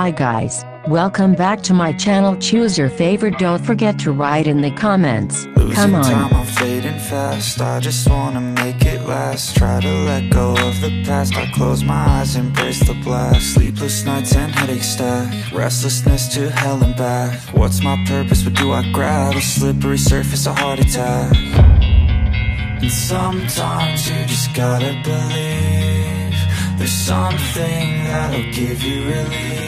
Hi guys, welcome back to my channel. Choose your favorite. Don't forget to write in the comments. Losing Come time, on. I'm fading fast. I just wanna make it last. Try to let go of the past. I close my eyes, embrace the blast. Sleepless nights and headache stack. Restlessness to hell and back. What's my purpose, what do I grab? A slippery surface, a heart attack. And sometimes you just gotta believe There's something that'll give you relief